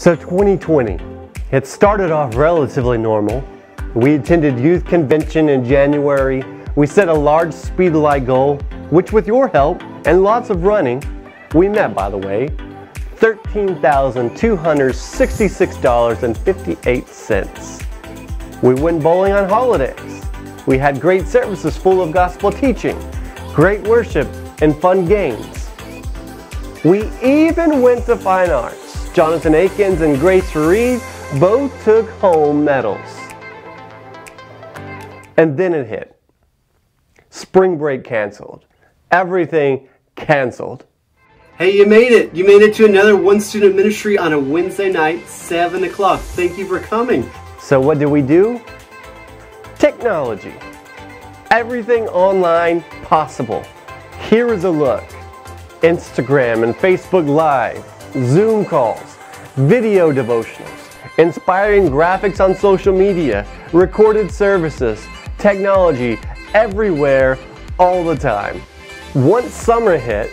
So 2020, it started off relatively normal. We attended youth convention in January. We set a large speed light goal, which with your help and lots of running, we met by the way, $13,266.58. We went bowling on holidays. We had great services full of gospel teaching, great worship, and fun games. We even went to fine arts. Jonathan Akins and Grace Reed both took home medals. And then it hit. Spring break canceled. Everything canceled. Hey, you made it. You made it to another One Student Ministry on a Wednesday night, 7 o'clock. Thank you for coming. So what did we do? Technology. Everything online possible. Here is a look. Instagram and Facebook Live, Zoom calls, video devotionals, inspiring graphics on social media, recorded services, technology everywhere all the time. Once summer hit,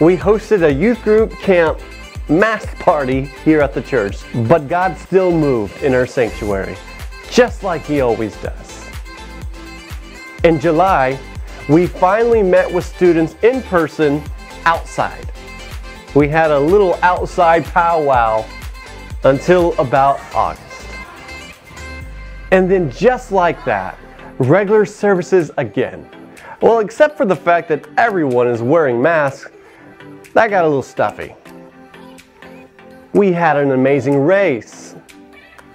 we hosted a youth group camp mask party here at the church, but God still moved in our sanctuary, just like He always does. In July, we finally met with students in person outside. We had a little outside powwow until about August. And then just like that, regular services again. Well, except for the fact that everyone is wearing masks, that got a little stuffy. We had an amazing race.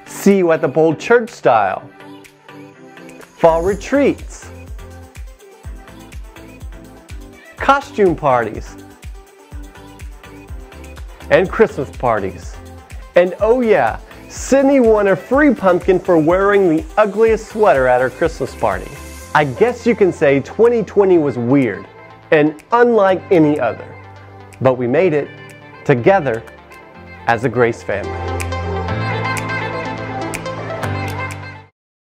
See you at the Bold Church style. Fall retreats. Costume parties. And Christmas parties. And oh yeah, Sydney won a free pumpkin for wearing the ugliest sweater at her Christmas party. I guess you can say 2020 was weird and unlike any other. But we made it together as a Grace family.